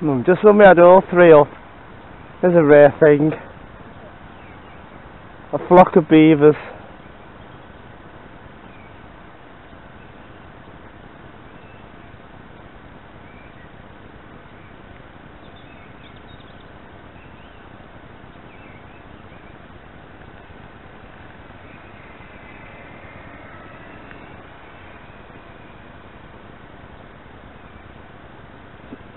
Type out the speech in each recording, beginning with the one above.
Hmm, just let me add all three up. There's a rare thing. A flock of beavers.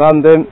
random.